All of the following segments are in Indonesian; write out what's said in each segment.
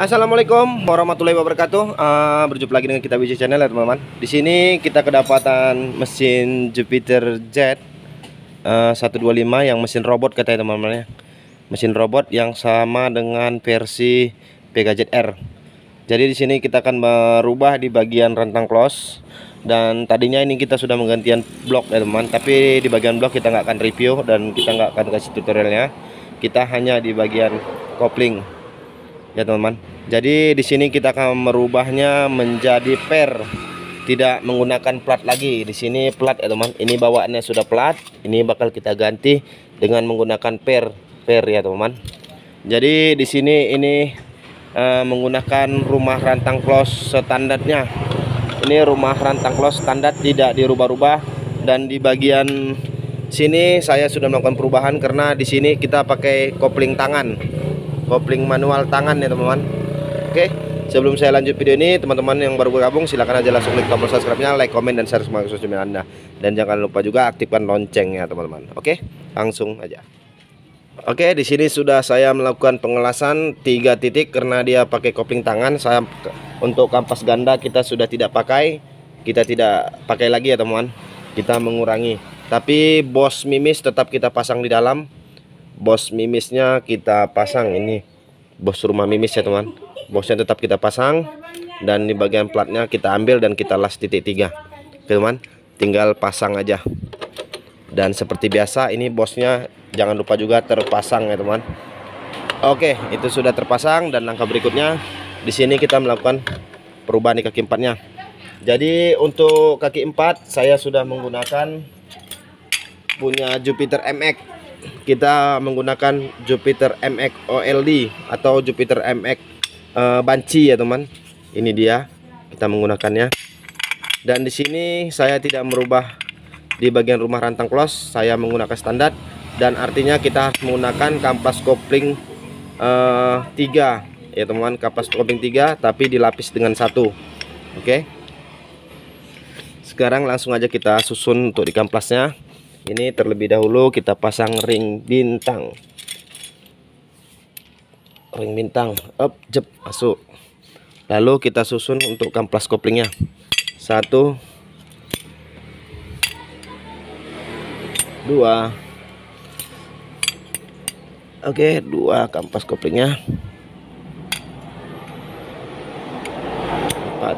Assalamualaikum warahmatullahi wabarakatuh. Uh, berjumpa lagi dengan kita Wiji Channel ya teman-teman. Di sini kita kedapatan mesin Jupiter Z uh, 125 yang mesin robot katanya teman-teman ya. Mesin robot yang sama dengan versi PKZR. Jadi di sini kita akan merubah di bagian rentang close dan tadinya ini kita sudah menggantian blok ya teman. Tapi di bagian blok kita nggak akan review dan kita nggak akan kasih tutorialnya. Kita hanya di bagian kopling ya teman-teman jadi di sini kita akan merubahnya menjadi per. Tidak menggunakan plat lagi. Di sini plat ya teman. Ini bawaannya sudah plat. Ini bakal kita ganti dengan menggunakan per. Per ya teman. Jadi di sini ini uh, menggunakan rumah rantang close standarnya ini rumah rantang close standar tidak dirubah-rubah. Dan di bagian sini saya sudah melakukan perubahan karena di sini kita pakai kopling tangan. Kopling manual tangan ya teman-teman oke sebelum saya lanjut video ini teman-teman yang baru bergabung silahkan aja langsung klik tombol subscribe-nya like, comment, dan share semua sosial anda. Dan jangan lupa juga aktifkan lonceng ya teman-teman. Oke langsung aja. Oke, di sini sudah saya melakukan pengelasan tiga titik karena dia pakai kopling tangan. Saya untuk kampas ganda kita sudah tidak pakai, kita tidak pakai lagi ya teman. Kita mengurangi. Tapi bos mimis tetap kita pasang di dalam. Bos mimisnya kita pasang ini. Bos rumah mimis ya teman bosnya tetap kita pasang dan di bagian platnya kita ambil dan kita las titik tiga. Teman tinggal pasang aja. Dan seperti biasa ini bosnya jangan lupa juga terpasang ya teman. Oke itu sudah terpasang dan langkah berikutnya di sini kita melakukan perubahan di kaki empatnya. Jadi untuk kaki empat saya sudah menggunakan punya Jupiter MX kita menggunakan Jupiter MX OLD atau Jupiter MX uh, banci ya teman. Ini dia kita menggunakannya. Dan di sini saya tidak merubah di bagian rumah rantang close saya menggunakan standar. Dan artinya kita harus menggunakan kampas kopling uh, eh, 3 ya teman kampas kopling 3 tapi dilapis dengan satu. Oke? Okay? sekarang langsung aja kita susun untuk di kampasnya ini terlebih dahulu kita pasang ring bintang ring bintang. Up jep masuk. Lalu kita susun untuk kamplas koplingnya. Satu. Dua. Oke dua kampas koplingnya. Empat.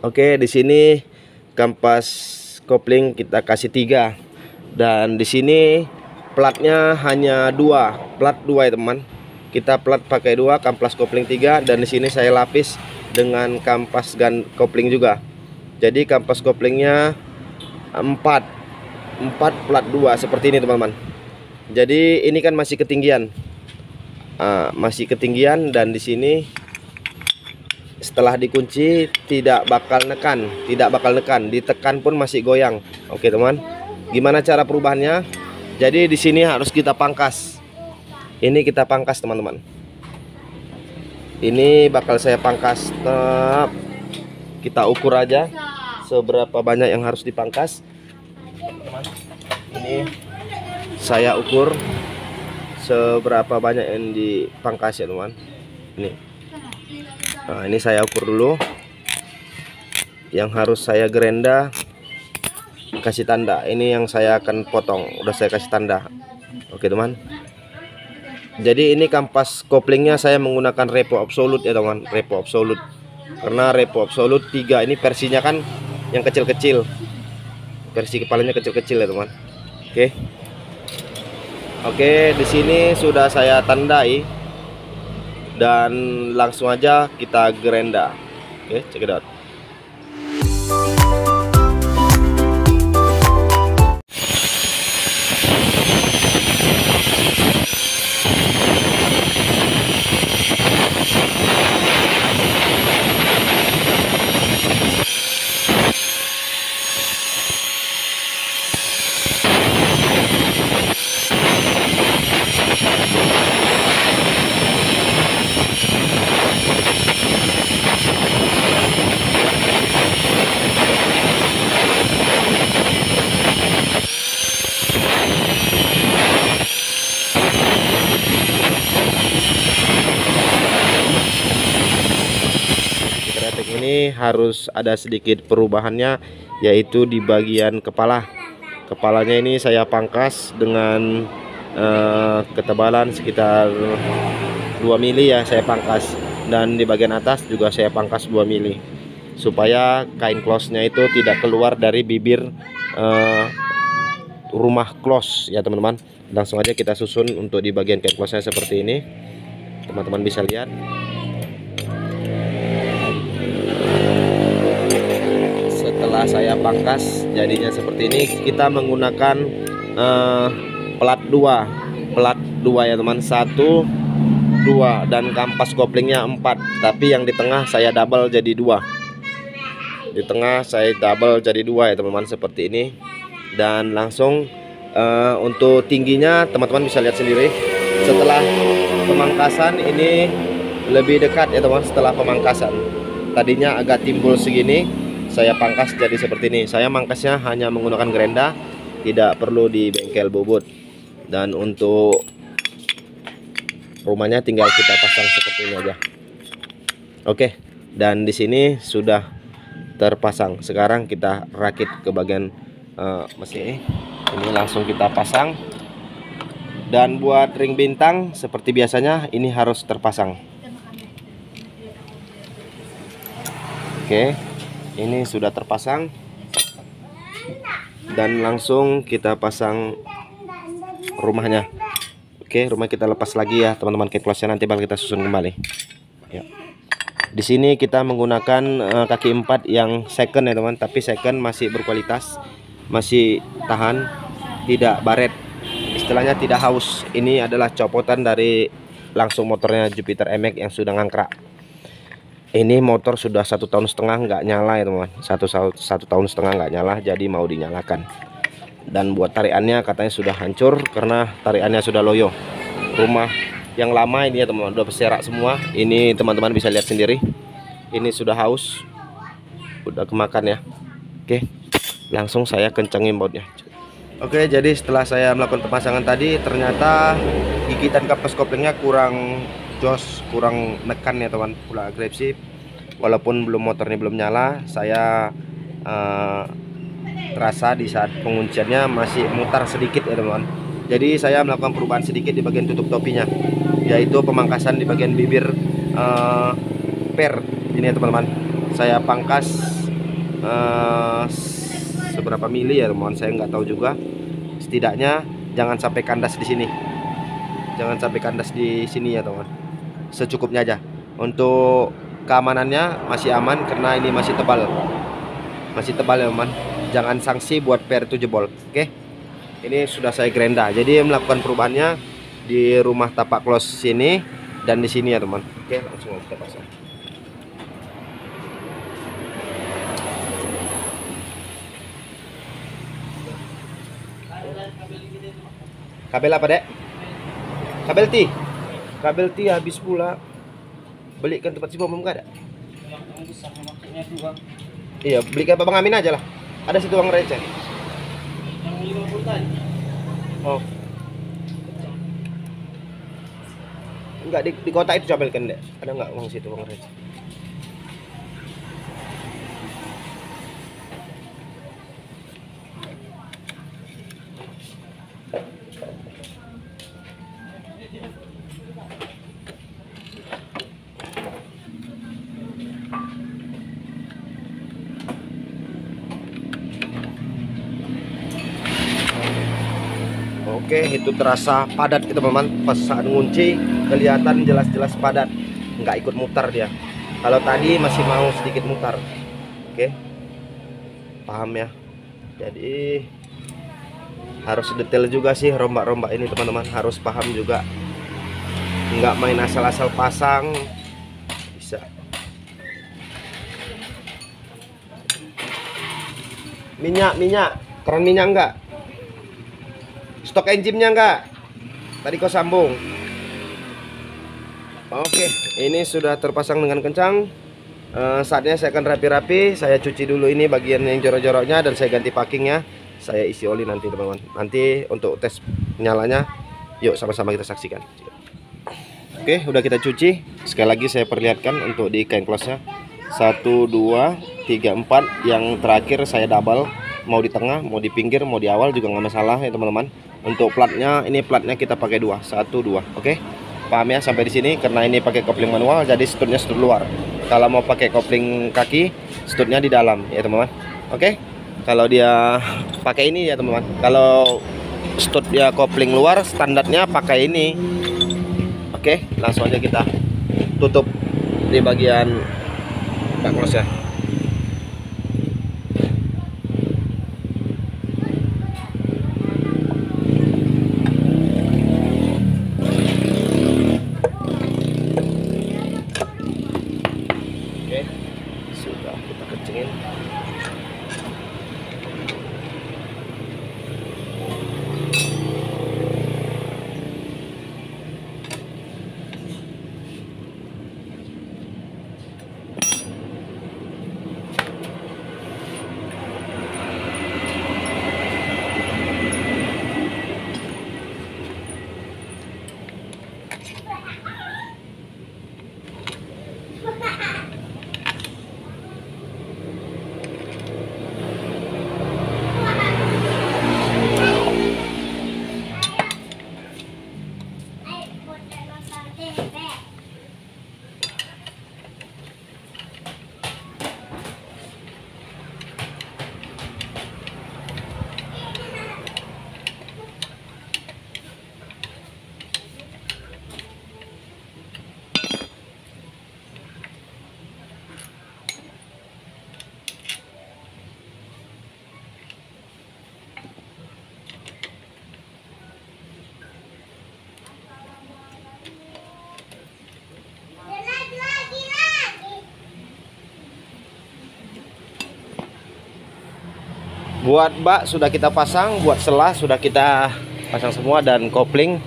Oke di sini kampas kopling kita kasih tiga. Dan di sini platnya hanya dua. Plat dua ya teman. Kita plat pakai dua kampas kopling tiga dan di sini saya lapis dengan kampas gan kopling juga. Jadi kampas koplingnya empat. Empat plat dua seperti ini teman-teman. Jadi ini kan masih ketinggian. Uh, masih ketinggian dan di sini setelah dikunci tidak bakal nekan tidak bakal nekan. Ditekan pun masih goyang. Oke teman. Gimana cara perubahannya jadi di sini harus kita pangkas. Ini kita pangkas teman-teman. Ini bakal saya pangkas Tep. kita ukur aja seberapa banyak yang harus dipangkas. Ini saya ukur seberapa banyak yang dipangkas ya teman ini. Nah ini saya ukur dulu. Yang harus saya gerenda kasih tanda. Ini yang saya akan potong. Udah saya kasih tanda. Oke teman. Jadi ini kampas koplingnya saya menggunakan repo absolute ya teman. Repo absolute. Karena repo absolute 3 ini versinya kan yang kecil-kecil. Versi kepalanya kecil-kecil ya teman. Oke. Oke di sini sudah saya tandai. Dan langsung aja kita gerenda. Oke check it out harus ada sedikit perubahannya yaitu di bagian kepala. Kepalanya ini saya pangkas dengan uh, ketebalan sekitar 2 mili ya saya pangkas. Dan di bagian atas juga saya pangkas 2 mili. Supaya kain close-nya itu tidak keluar dari bibir uh, rumah close ya teman-teman. Langsung aja kita susun untuk di bagian kain close-nya seperti ini. Teman-teman bisa lihat setelah saya pangkas jadinya seperti ini. Kita menggunakan uh, plat 2 plat 2 ya teman. Satu dua. Dan kampas koplingnya 4 tapi yang di tengah saya double jadi dua. Di tengah saya double jadi dua ya teman-teman seperti ini. Dan langsung uh, untuk tingginya teman-teman bisa lihat sendiri. Setelah pemangkasan ini lebih dekat ya teman setelah pemangkasan. Tadinya agak timbul segini saya pangkas jadi seperti ini. Saya mangkasnya hanya menggunakan gerenda tidak perlu di bengkel bobot. Dan untuk rumahnya tinggal kita pasang seperti ini aja. Oke dan di sini sudah terpasang. Sekarang kita rakit ke bagian uh, mesin. Ini langsung kita pasang. Dan buat ring bintang seperti biasanya ini harus terpasang. Oke ini sudah terpasang dan langsung kita pasang rumahnya Oke, rumah kita lepas lagi ya, teman-teman. Kelasnya nanti bakal kita susun kembali. Ya. Di sini kita menggunakan uh, kaki empat yang second ya, teman. Tapi second masih berkualitas, masih tahan, tidak baret. Istilahnya tidak haus. Ini adalah copotan dari langsung motornya Jupiter MX yang sudah ngangkrak. Ini motor sudah satu tahun setengah nggak nyala ya teman. Satu satu tahun setengah nggak nyala, jadi mau dinyalakan. Dan buat tariannya katanya sudah hancur karena tariannya sudah loyo. Rumah yang lama ini ya teman-teman udah berserak semua. Ini teman-teman bisa lihat sendiri. Ini sudah haus. Udah kemakan ya. Oke langsung saya kencengin bautnya oke jadi setelah saya melakukan pemasangan tadi ternyata gigitan kapas koplingnya kurang jos kurang nekan ya teman pula agresif walaupun belum motornya belum nyala saya uh, terasa di saat pengunciannya masih mutar sedikit ya teman-teman jadi saya melakukan perubahan sedikit di bagian tutup topinya yaitu pemangkasan di bagian bibir uh, per. Ini ya teman-teman saya pangkas uh, seberapa mili ya teman-teman saya nggak tahu juga. Setidaknya jangan sampai kandas di sini. Jangan sampai kandas di sini ya teman secukupnya aja. Untuk keamanannya masih aman karena ini masih tebal. Masih tebal ya teman jangan sanksi buat per itu jebol oke? Ini sudah saya gerenda jadi melakukan perubahannya di rumah tapak close sini dan di sini ya teman. Oke langsung kita pasang. Kabel apa dek? Kabel T kabel T habis pula belikan tempat si bom enggak ada iya belikan Bang Amin aja lah ada situ uang receh. Yang lima puluh tadi. Oh. Enggak di, di kota itu coba deh. Ada enggak uang situ uang receh? Oke itu terasa padat gitu teman pas saat ngunci kelihatan jelas-jelas padat. Nggak ikut mutar dia. Kalau tadi masih mau sedikit mutar oke. Paham ya? Jadi harus detail juga sih rombak-rombak ini teman-teman. Harus paham juga. Nggak main asal-asal pasang. Bisa. Minyak minyak. Keran minyak enggak stok engine-nya enggak? Tadi kau sambung. Oke, ini sudah terpasang dengan kencang. Uh, saatnya saya akan rapi-rapi. Saya cuci dulu ini bagian yang jorok-joroknya dan saya ganti packingnya. Saya isi oli nanti teman-teman. Nanti untuk tes nyalanya, yuk sama-sama kita saksikan. Oke, udah kita cuci. Sekali lagi saya perlihatkan untuk di kain close-nya. satu dua tiga empat yang terakhir saya double mau di tengah mau di pinggir mau di awal juga nggak masalah ya teman-teman. Untuk platnya ini platnya kita pakai dua satu dua oke? Paham ya? Sampai di sini karena ini pakai kopling manual jadi stutnya stut luar. Kalau mau pakai kopling kaki stutnya di dalam ya teman-teman. Oke? Kalau dia pakai ini ya teman-teman. Kalau stud ya kopling luar standarnya pakai ini. Oke? Langsung aja kita tutup di bagian back close ya oke sudah kita kencingin buat bak sudah kita pasang buat selah sudah kita pasang semua dan kopling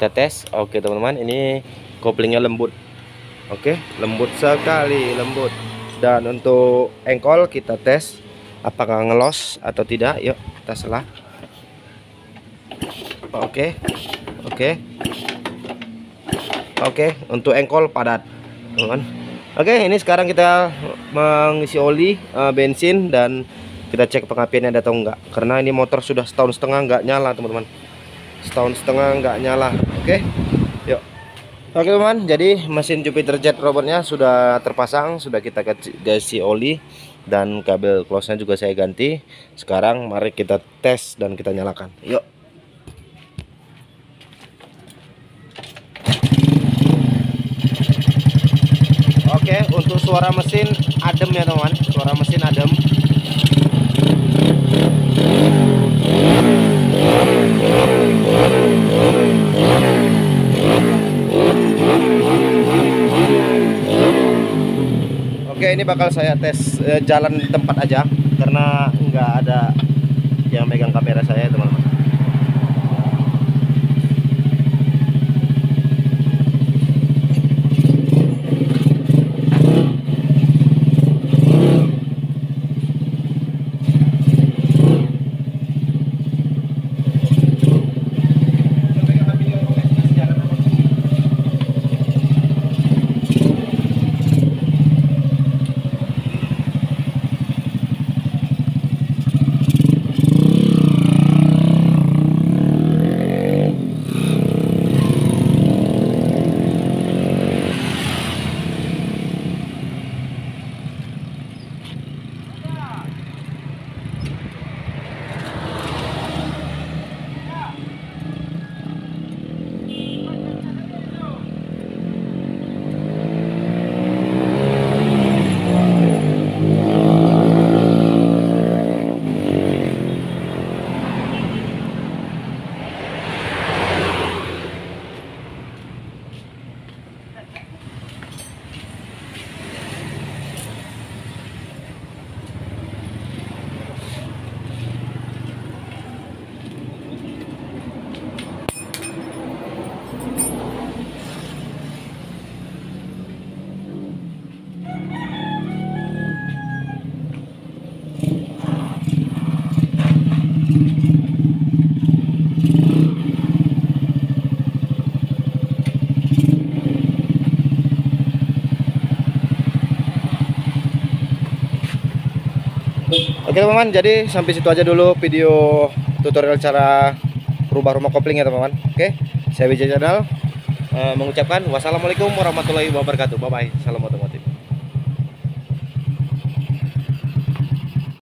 tetes. Oke teman-teman ini koplingnya lembut. Oke lembut sekali lembut. Dan untuk engkol kita tes apakah ngelos atau tidak. Yuk kita selah. Oke oke. Oke untuk engkol padat teman oke ini sekarang kita mengisi oli uh, bensin dan kita cek pengapiannya ada atau enggak. Karena ini motor sudah setahun setengah enggak nyala teman-teman. Setahun setengah enggak nyala. Oke? Yuk. Oke teman jadi mesin Jupiter Jet robotnya sudah terpasang sudah kita kasih oli dan kabel close nya juga saya ganti. Sekarang mari kita tes dan kita nyalakan. Yuk. Oke, untuk suara mesin adem ya teman, suara mesin adem. Oke ini bakal saya tes eh, jalan tempat aja karena nggak ada yang megang kamera saya teman-teman. Teman-teman, jadi sampai situ aja dulu video tutorial cara rubah rumah kopling ya teman-teman. Oke, saya BJ Channel uh, mengucapkan wassalamualaikum warahmatullahi wabarakatuh. Bye bye.